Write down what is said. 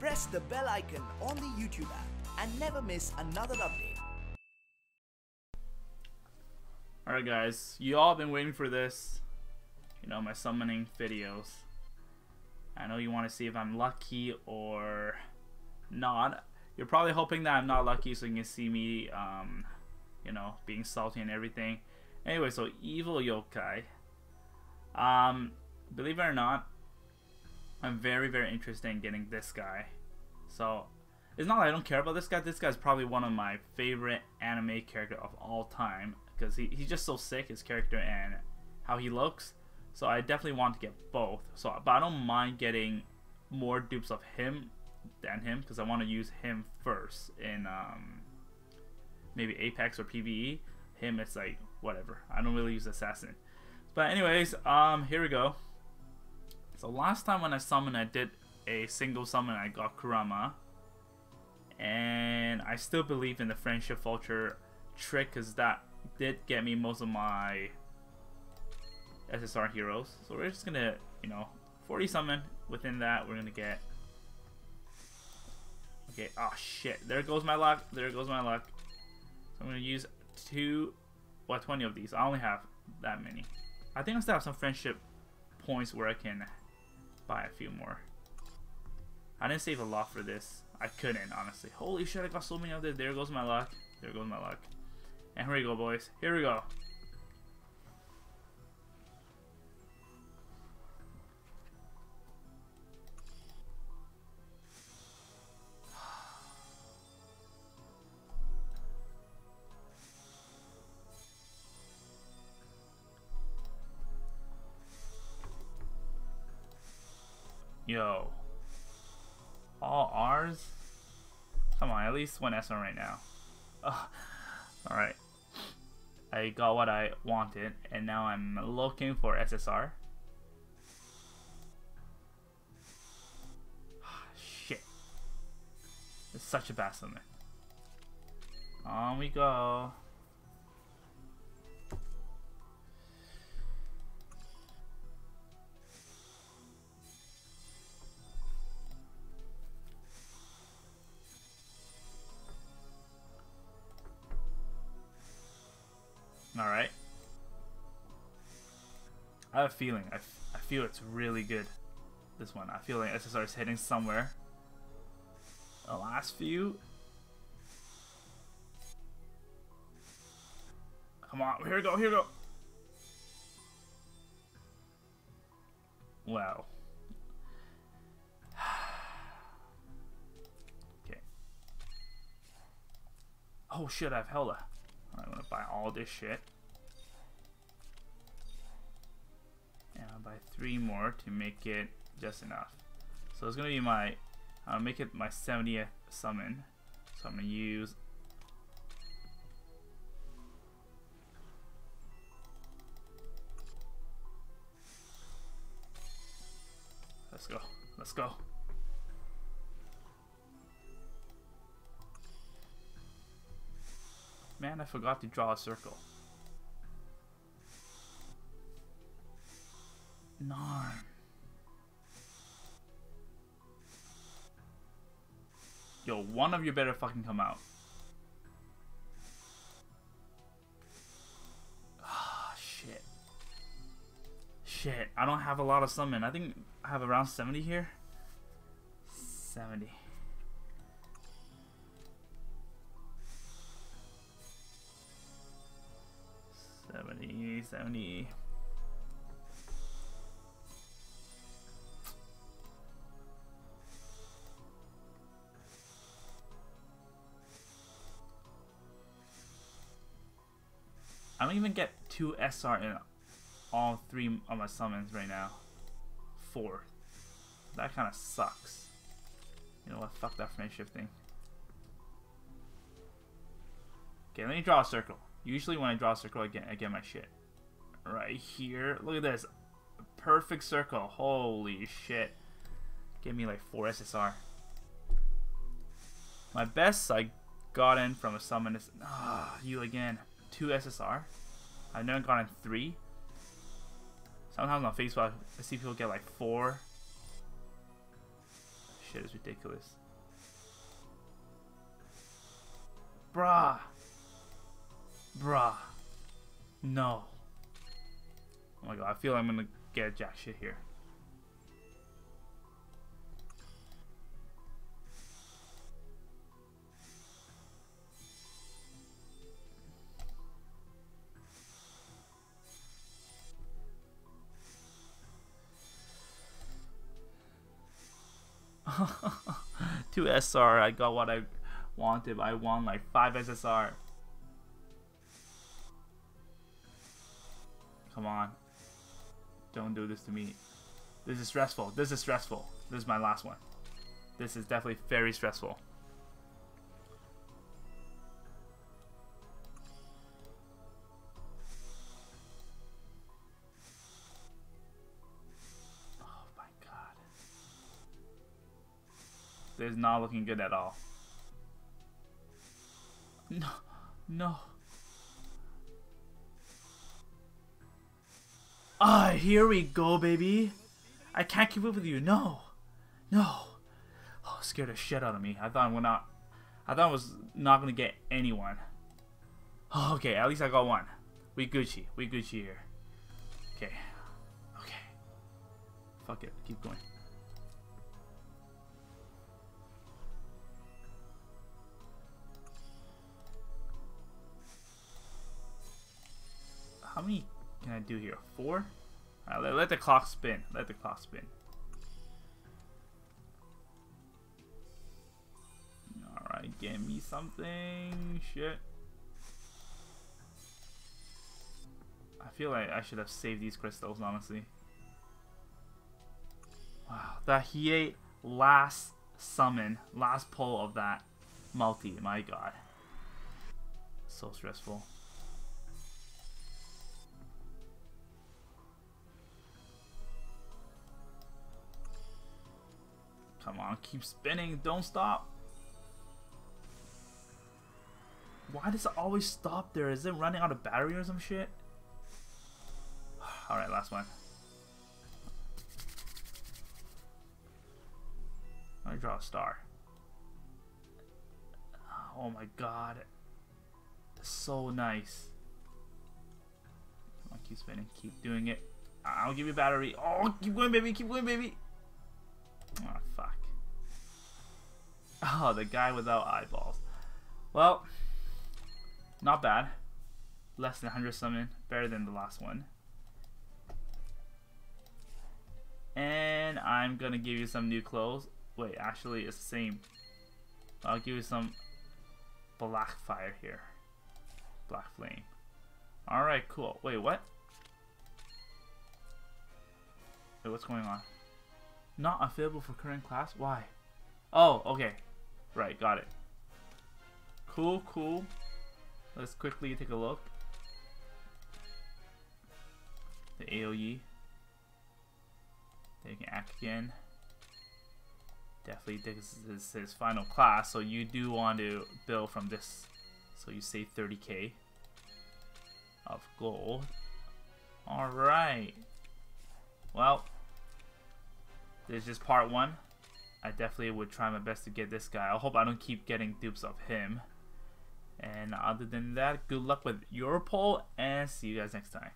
press the bell icon on the YouTube app and never miss another update. Alright guys, you all have been waiting for this, you know, my summoning videos. I know you want to see if I'm lucky or not. You're probably hoping that I'm not lucky so you can see me, um, you know, being salty and everything. Anyway, so Evil Yokai. Um, believe it or not, I'm very, very interested in getting this guy. So, it's not like I don't care about this guy. This guy's probably one of my favorite anime character of all time because he, he's just so sick, his character and how he looks. So I definitely want to get both. So, but I don't mind getting more dupes of him than him because I want to use him first in um, maybe Apex or PVE. Him, it's like whatever. I don't really use assassin. But anyways, um, here we go. So last time when I summoned, I did a single summon. I got Kurama, and I still believe in the friendship vulture trick because that did get me most of my SSR heroes. So we're just gonna, you know, 40 summon. Within that, we're gonna get. Okay, oh shit. There goes my luck. There goes my luck. So I'm gonna use two, what, 20 of these. I only have that many. I think I still have some friendship points where I can buy a few more. I didn't save a lot for this. I couldn't, honestly. Holy shit, I got so many of this. There goes my luck. There goes my luck. And here we go, boys. Here we go. Yo. All R's? Come on, at least one S1 right now. Alright. I got what I wanted, and now I'm looking for SSR. Ah, shit. It's such a bad summon. On we go. Alright. I have a feeling. I, I feel it's really good. This one. I feel like SSR is hitting somewhere. The last few. Come on. Here we go. Here we go. Wow. okay. Oh shit, I have Hella. Buy all this shit. And I'll buy three more to make it just enough. So it's gonna be my, I'll make it my 70th summon. So I'm gonna use Let's go. Let's go. Man, I forgot to draw a circle. Narn. Yo, one of you better fucking come out. Ah, shit. Shit, I don't have a lot of summon. I think I have around 70 here. 70. 70, 70. I don't even get two SR in all three of my summons right now. Four. That kind of sucks. You know what? Fuck that friendship thing. Okay, let me draw a circle. Usually when I draw a circle, I get, I get my shit. Right here. Look at this. Perfect circle. Holy shit. Give me like 4 SSR. My best I got in from a summon is... Ah, you again. 2 SSR. I've never gotten 3. Sometimes on Facebook, I see people get like 4. shit is ridiculous. Bruh. Bruh. No. My god, I feel I'm gonna get jack shit here. Two SR, I got what I wanted. I won like 5 SSR. Come on. Don't do this to me. This is stressful. This is stressful. This is my last one. This is definitely very stressful. Oh my god. This is not looking good at all. No. No. Ah, here we go, baby. I can't keep up with you. No. No. Oh, scared the shit out of me. I thought we're not. I thought I was not gonna get anyone. Oh, okay, at least I got one. We Gucci. We Gucci here. Okay. Okay. Fuck it. Keep going. How many can I do here? Four? Alright, let, let the clock spin. Let the clock spin. Alright, give me something. Shit. I feel like I should have saved these crystals, honestly. Wow, that Hiei last summon, last pull of that multi, my god. So stressful. Come on, keep spinning, don't stop. Why does it always stop there? Is it running out of battery or some shit? Alright, last one. Let me draw a star. Oh my god. That's so nice. Come on, keep spinning. Keep doing it. I'll give you battery. Oh, keep going, baby. Keep going, baby. Oh, the guy without eyeballs. Well, not bad. Less than 100 summon. Better than the last one. And I'm to give you some new clothes. Wait, actually, it's the same. I'll give you some black fire here. Black flame. Alright, cool. Wait, what? Wait, what's going on? Not available for current class? Why? Oh, okay. Right, got it. Cool, cool. Let's quickly take a look. The AoE. They can act again. Definitely this is his final class, so you do want to build from this. So you save 30k of gold. Alright. Well, this is part one. I definitely would try my best to get this guy. I hope I don't keep getting dupes of him. And other than that, good luck with your poll and see you guys next time.